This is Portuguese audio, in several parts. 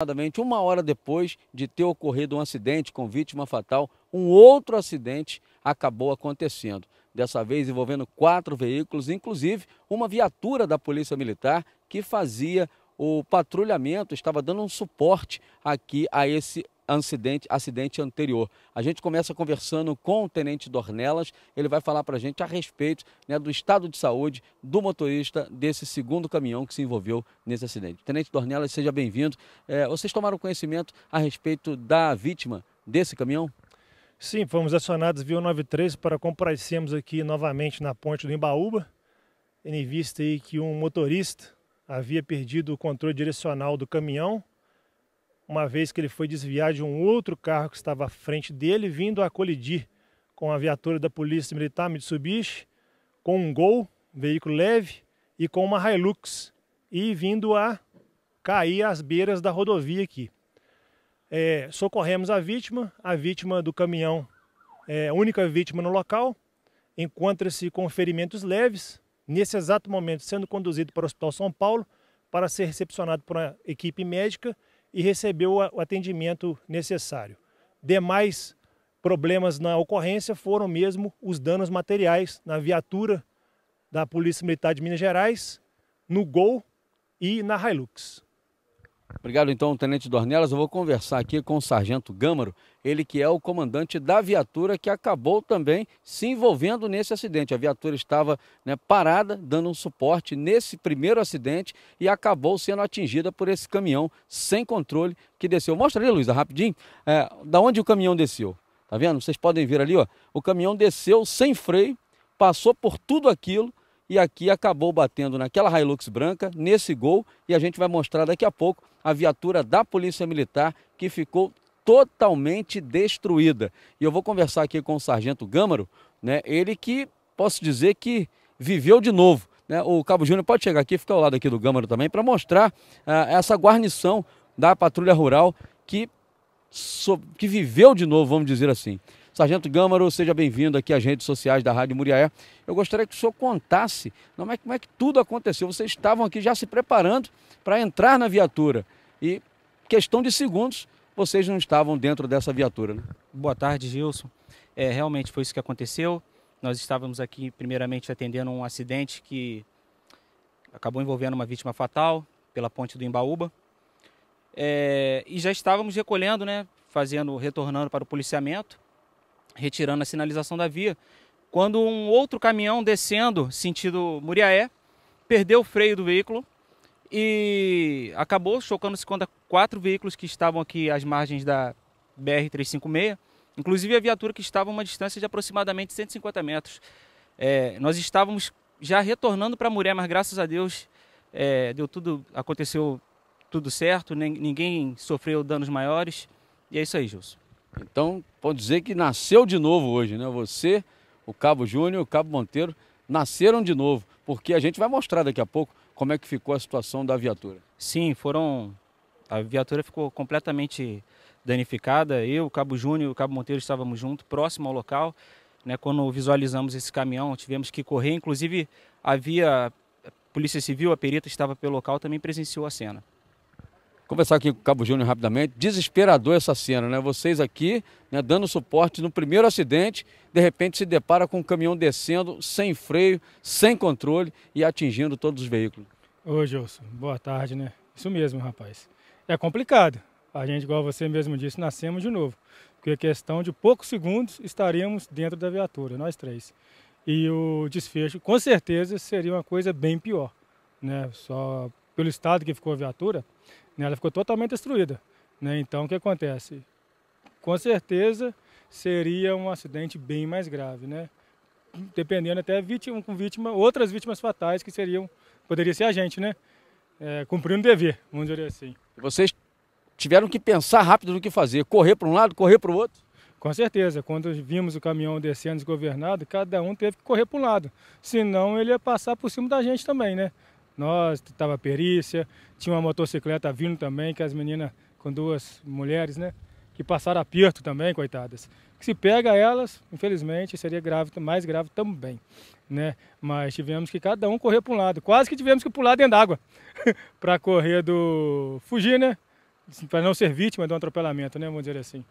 Aproximadamente uma hora depois de ter ocorrido um acidente com vítima fatal, um outro acidente acabou acontecendo. Dessa vez envolvendo quatro veículos, inclusive uma viatura da Polícia Militar que fazia o patrulhamento, estava dando um suporte aqui a esse acidente, acidente anterior. A gente começa conversando com o Tenente Dornelas, ele vai falar para a gente a respeito né, do estado de saúde do motorista desse segundo caminhão que se envolveu nesse acidente. Tenente Dornelas, seja bem-vindo. É, vocês tomaram conhecimento a respeito da vítima desse caminhão? Sim, fomos acionados via 93 para comparecermos aqui novamente na ponte do Embaúba, em vista aí que um motorista havia perdido o controle direcional do caminhão uma vez que ele foi desviar de um outro carro que estava à frente dele, vindo a colidir com a viatura da Polícia Militar Mitsubishi, com um Gol, veículo leve, e com uma Hilux, e vindo a cair às beiras da rodovia aqui. É, socorremos a vítima, a vítima do caminhão, é, única vítima no local, encontra-se com ferimentos leves, nesse exato momento sendo conduzido para o Hospital São Paulo para ser recepcionado por uma equipe médica e recebeu o atendimento necessário. Demais problemas na ocorrência foram mesmo os danos materiais na viatura da Polícia Militar de Minas Gerais, no Gol e na Hilux. Obrigado então, Tenente Dornelas. Eu vou conversar aqui com o Sargento Gâmaro, ele que é o comandante da viatura que acabou também se envolvendo nesse acidente. A viatura estava né, parada, dando um suporte nesse primeiro acidente e acabou sendo atingida por esse caminhão sem controle que desceu. Mostra ali, Luísa, rapidinho, é, da onde o caminhão desceu. Tá vendo? Vocês podem ver ali, ó. O caminhão desceu sem freio, passou por tudo aquilo e aqui acabou batendo naquela Hilux branca, nesse gol, e a gente vai mostrar daqui a pouco a viatura da Polícia Militar que ficou totalmente destruída. E eu vou conversar aqui com o Sargento Gâmaro, né, ele que posso dizer que viveu de novo. Né? O Cabo Júnior pode chegar aqui, ficar ao lado aqui do Gâmaro também, para mostrar uh, essa guarnição da Patrulha Rural que, so, que viveu de novo, vamos dizer assim. Sargento Gâmaro, seja bem-vindo aqui às redes sociais da Rádio Muriaé. Eu gostaria que o senhor contasse como é, como é que tudo aconteceu. Vocês estavam aqui já se preparando para entrar na viatura e, questão de segundos, vocês não estavam dentro dessa viatura. Né? Boa tarde, Gilson. É, realmente foi isso que aconteceu. Nós estávamos aqui, primeiramente, atendendo um acidente que acabou envolvendo uma vítima fatal pela ponte do Embaúba. É, e já estávamos recolhendo, né, fazendo, retornando para o policiamento retirando a sinalização da via, quando um outro caminhão descendo sentido Muriaé perdeu o freio do veículo e acabou chocando-se contra quatro veículos que estavam aqui às margens da BR-356, inclusive a viatura que estava a uma distância de aproximadamente 150 metros. É, nós estávamos já retornando para Murié, mas graças a Deus é, deu tudo, aconteceu tudo certo, ninguém sofreu danos maiores. E é isso aí, Gilson. Então, pode dizer que nasceu de novo hoje, né? Você, o Cabo Júnior, o Cabo Monteiro, nasceram de novo, porque a gente vai mostrar daqui a pouco como é que ficou a situação da viatura. Sim, foram. A viatura ficou completamente danificada. Eu, o Cabo Júnior e o Cabo Monteiro estávamos juntos, próximo ao local. Né? Quando visualizamos esse caminhão, tivemos que correr. Inclusive, havia a Polícia Civil, a perita estava pelo local, também presenciou a cena. Conversar aqui com o Cabo Júnior rapidamente. Desesperador essa cena, né? Vocês aqui, né, dando suporte no primeiro acidente, de repente se depara com um caminhão descendo sem freio, sem controle e atingindo todos os veículos. Ô, Gilson, boa tarde, né? Isso mesmo, rapaz. É complicado. A gente, igual você mesmo disse, nascemos de novo. Porque questão de poucos segundos estaríamos dentro da viatura, nós três. E o desfecho, com certeza, seria uma coisa bem pior. Né? Só pelo estado que ficou a viatura, né? Ela ficou totalmente destruída. Né? Então, o que acontece? Com certeza seria um acidente bem mais grave, né? Dependendo até vítima, com vítima, outras vítimas fatais que seriam, poderia ser a gente, né? É, cumprindo o dever, vamos dizer assim. Vocês tiveram que pensar rápido no que fazer, correr para um lado, correr para o outro? Com certeza, quando vimos o caminhão descendo desgovernado, cada um teve que correr para um lado, senão ele ia passar por cima da gente também, né? Nós, estava a perícia, tinha uma motocicleta vindo também, que as meninas com duas mulheres, né? Que passaram aperto também, coitadas. Que se pega elas, infelizmente, seria grave, mais grave também, né? Mas tivemos que cada um correr para um lado. Quase que tivemos que pular dentro d'água para correr do... fugir, né? para não ser vítima de um atropelamento, né, vamos dizer assim.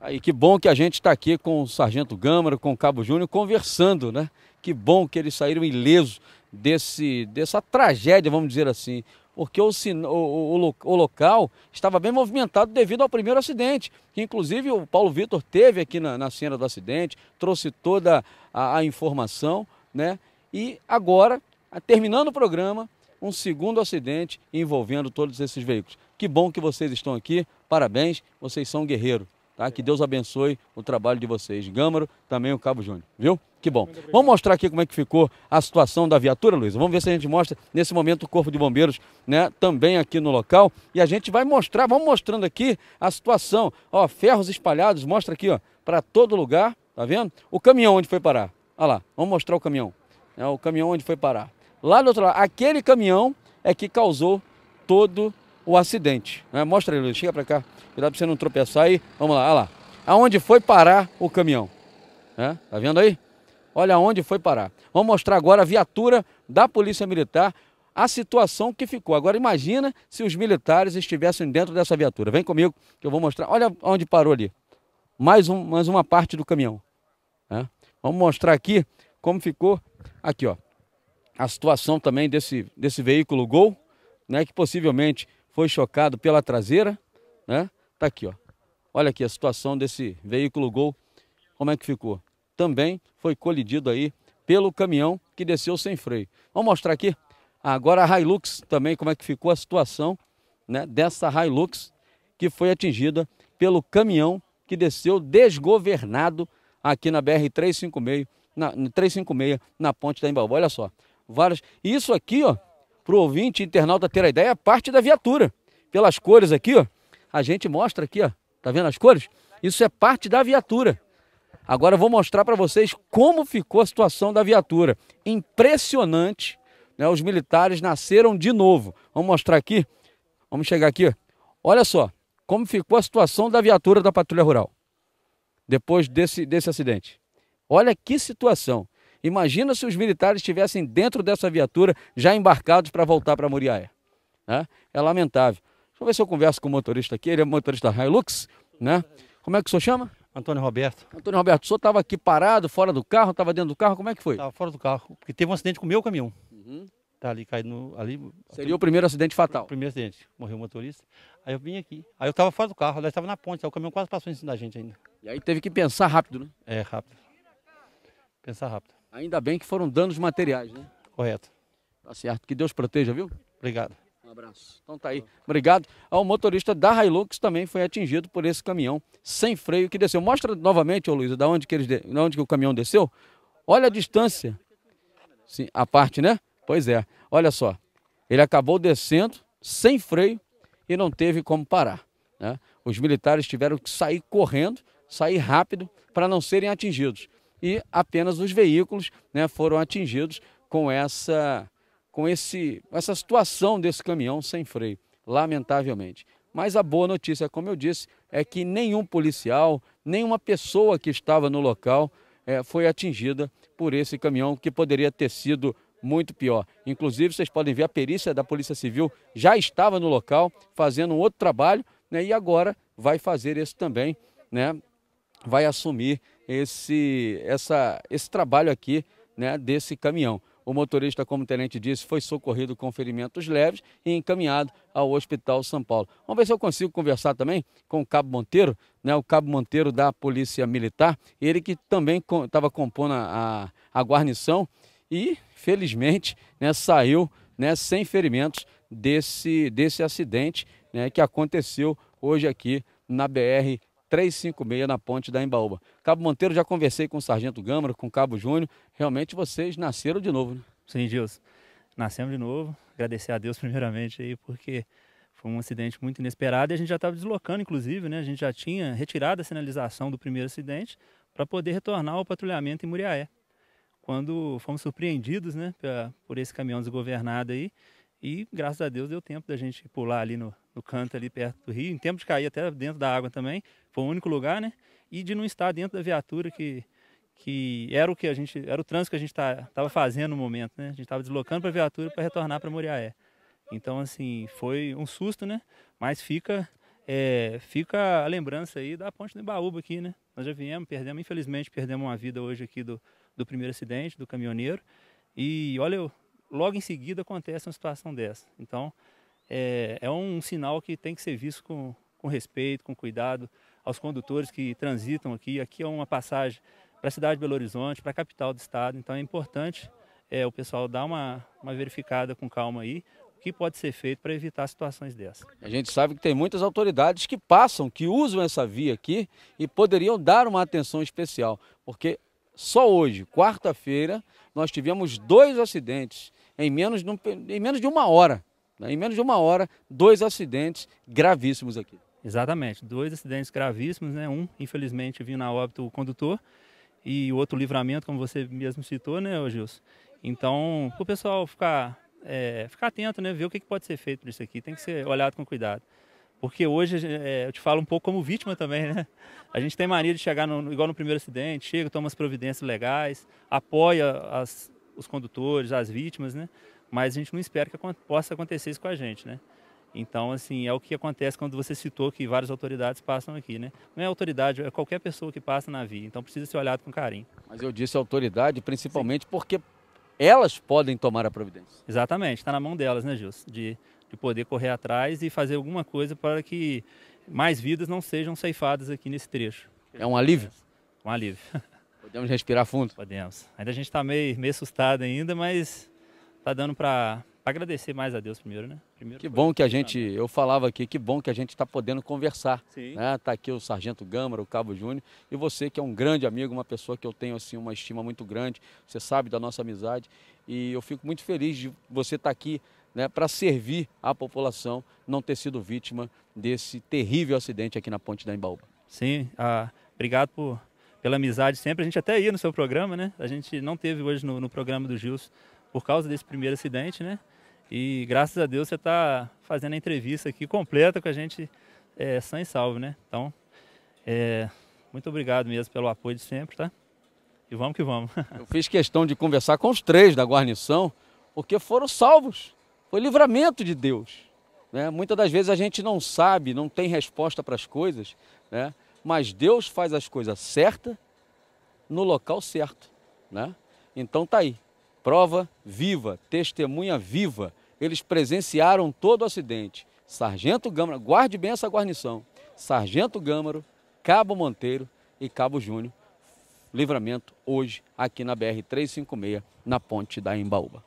Aí, que bom que a gente está aqui com o Sargento Gâmara, com o Cabo Júnior, conversando, né? Que bom que eles saíram ilesos desse, dessa tragédia, vamos dizer assim. Porque o, o, o, local estava bem movimentado devido ao primeiro acidente. Que inclusive o Paulo Vitor teve aqui na, na cena do acidente, trouxe toda a, a informação, né? E agora, terminando o programa, um segundo acidente envolvendo todos esses veículos. Que bom que vocês estão aqui, parabéns, vocês são guerreiros. Tá? Que Deus abençoe o trabalho de vocês. Gâmaro, também o Cabo Júnior, viu? Que bom. Vamos mostrar aqui como é que ficou a situação da viatura, Luiz. Vamos ver se a gente mostra nesse momento o Corpo de Bombeiros, né, também aqui no local. E a gente vai mostrar, vamos mostrando aqui a situação. Ó, ferros espalhados, mostra aqui, ó, para todo lugar, tá vendo? O caminhão onde foi parar. Olha lá, vamos mostrar o caminhão. É o caminhão onde foi parar. Lá do outro lado, aquele caminhão é que causou todo o acidente. Né? Mostra aí, Luiz, chega para cá. Cuidado para você não tropeçar aí. Vamos lá, olha lá. Aonde foi parar o caminhão? É? Tá vendo aí? Olha aonde foi parar. Vamos mostrar agora a viatura da Polícia Militar, a situação que ficou. Agora imagina se os militares estivessem dentro dessa viatura. Vem comigo que eu vou mostrar. Olha onde parou ali. Mais, um, mais uma parte do caminhão. É? Vamos mostrar aqui como ficou. Aqui, ó. A situação também desse, desse veículo Gol, né, que possivelmente foi chocado pela traseira, né? Tá aqui, ó. Olha aqui a situação desse veículo Gol, como é que ficou. Também foi colidido aí pelo caminhão que desceu sem freio. Vamos mostrar aqui agora a Hilux também, como é que ficou a situação né, dessa Hilux que foi atingida pelo caminhão que desceu desgovernado aqui na BR-356, na, 356, na ponte da Embaúba. Olha só, várias. Isso aqui, ó, para o ouvinte internauta ter a ideia, parte da viatura. Pelas cores aqui, ó, a gente mostra aqui, ó, tá vendo as cores? Isso é parte da viatura. Agora eu vou mostrar para vocês como ficou a situação da viatura. Impressionante, né? Os militares nasceram de novo. Vamos mostrar aqui. Vamos chegar aqui. Ó. Olha só como ficou a situação da viatura da Patrulha Rural depois desse, desse acidente. Olha que situação. Imagina se os militares estivessem dentro dessa viatura, já embarcados para voltar para Muriaé. Né? É lamentável. Deixa eu ver se eu converso com o motorista aqui. Ele é motorista Hilux, né? Como é que o senhor chama? Antônio Roberto. Antônio Roberto, o senhor estava aqui parado, fora do carro, estava dentro do carro, como é que foi? Estava fora do carro, porque teve um acidente com o meu caminhão. Uhum. Tá ali caído no, ali. Seria o primeiro acidente fatal? O primeiro acidente, morreu o motorista. Aí eu vim aqui. Aí eu estava fora do carro, nós estava na ponte, aí o caminhão quase passou em cima da gente ainda. E aí teve que pensar rápido, né? É, rápido. Pensar rápido. Ainda bem que foram danos materiais, né? Correto. Tá certo. Que Deus proteja, viu? Obrigado. Um abraço. Então tá aí. Obrigado. O motorista da Hilux também foi atingido por esse caminhão sem freio que desceu. Mostra novamente, ô Luiz, da onde que eles de... da onde que o caminhão desceu. Olha a distância. Sim, a parte, né? Pois é. Olha só. Ele acabou descendo sem freio e não teve como parar. Né? Os militares tiveram que sair correndo, sair rápido para não serem atingidos. E apenas os veículos né, foram atingidos com essa com esse, essa situação desse caminhão sem freio, lamentavelmente. Mas a boa notícia, como eu disse, é que nenhum policial, nenhuma pessoa que estava no local é, foi atingida por esse caminhão, que poderia ter sido muito pior. Inclusive, vocês podem ver a perícia da Polícia Civil já estava no local fazendo um outro trabalho né, e agora vai fazer esse também, né, vai assumir esse, essa, esse trabalho aqui né, desse caminhão. O motorista, como o tenente disse, foi socorrido com ferimentos leves e encaminhado ao Hospital São Paulo. Vamos ver se eu consigo conversar também com o Cabo Monteiro, né, o Cabo Monteiro da Polícia Militar, ele que também estava compondo a, a, guarnição e, felizmente, né, saiu né, sem ferimentos desse, desse acidente né, que aconteceu hoje aqui na BR 356 na ponte da Embaúba. Cabo Monteiro, já conversei com o Sargento Gâmara, com o Cabo Júnior. Realmente vocês nasceram de novo, né? Sim, Deus. Nascemos de novo. Agradecer a Deus primeiramente aí, porque foi um acidente muito inesperado e a gente já estava deslocando, inclusive, né? A gente já tinha retirado a sinalização do primeiro acidente para poder retornar ao patrulhamento em Muriaé. Quando fomos surpreendidos, né, por esse caminhão desgovernado aí, e graças a Deus deu tempo da gente pular ali no, no canto ali perto do rio, em tempo de cair até dentro da água também. Foi o único lugar, né? E de não estar dentro da viatura que que era o que a gente era o trânsito que a gente estava tá, fazendo no momento, né? A gente estava deslocando para a viatura para retornar para Moriaé. Então assim foi um susto, né? Mas fica é, fica a lembrança aí da ponte do Embaúba aqui, né? Nós já viemos, perdemos, infelizmente, perdemos uma vida hoje aqui do, do primeiro acidente, do caminhoneiro. E olha, logo em seguida acontece uma situação dessa. Então, é, é um sinal que tem que ser visto com, com respeito, com cuidado aos condutores que transitam aqui. Aqui é uma passagem para a cidade de Belo Horizonte, para a capital do estado. Então é importante é, o pessoal dar uma, uma verificada com calma aí, o que pode ser feito para evitar situações dessas. A gente sabe que tem muitas autoridades que passam, que usam essa via aqui e poderiam dar uma atenção especial, porque só hoje, quarta-feira, nós tivemos dois acidentes em menos de, um, em menos de uma hora. Né? Em menos de uma hora, dois acidentes gravíssimos aqui. Exatamente, dois acidentes gravíssimos, né? Um, infelizmente, vindo na óbito o condutor e o outro livramento, como você mesmo citou, né, Gilson? Então, o pessoal ficar, é, ficar atento, né? Ver o que, que pode ser feito nisso aqui, tem que ser olhado com cuidado. Porque hoje, é, eu te falo um pouco como vítima também, né? A gente tem mania de chegar, no, igual no primeiro acidente, chega, toma as providências legais, apoia as, os condutores, as vítimas, né? Mas a gente não espera que possa acontecer isso com a gente, né? Então, assim, é o que acontece quando você citou que várias autoridades passam aqui, né? Não é autoridade, é qualquer pessoa que passa na via. Então, precisa ser olhado com carinho. Mas eu disse autoridade principalmente Sim. porque elas podem tomar a providência. Exatamente, está na mão delas, né, Gilson? De, de poder correr atrás e fazer alguma coisa para que mais vidas não sejam ceifadas aqui nesse trecho. É um alívio? Um alívio. Podemos respirar fundo? Podemos. Ainda a gente está meio, meio assustado ainda, mas está dando para agradecer mais a Deus primeiro, né? Primeiro que bom que a gente, eu falava aqui, que bom que a gente está podendo conversar. Sim. Né? Tá aqui o Sargento Gâmara, o Cabo Júnior, e você que é um grande amigo, uma pessoa que eu tenho assim uma estima muito grande, você sabe da nossa amizade, e eu fico muito feliz de você estar tá aqui né, para servir a população, não ter sido vítima desse terrível acidente aqui na Ponte da Embaúba. Sim, ah, obrigado por, pela amizade sempre. A gente até ia no seu programa, né? A gente não teve hoje no, no programa do Gilson por causa desse primeiro acidente, né? E graças a Deus você está fazendo a entrevista aqui completa com a gente, é, sã e salvo, né? Então, é, muito obrigado mesmo pelo apoio de sempre, tá? E vamos que vamos. Eu fiz questão de conversar com os três da guarnição, porque foram salvos. Foi livramento de Deus. Né? Muitas das vezes a gente não sabe, não tem resposta para as coisas, né? Mas Deus faz as coisas certas no local certo. Né? Então tá aí, prova viva, testemunha viva eles presenciaram todo o acidente. Sargento Gâmaro, guarde bem essa guarnição. Sargento Gâmaro, Cabo Monteiro e Cabo Júnior. Livramento hoje aqui na BR 356, na ponte da Embaúba.